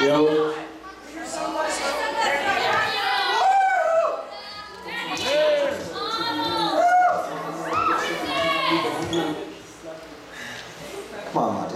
Yo. Come on,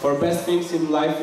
For best things in life.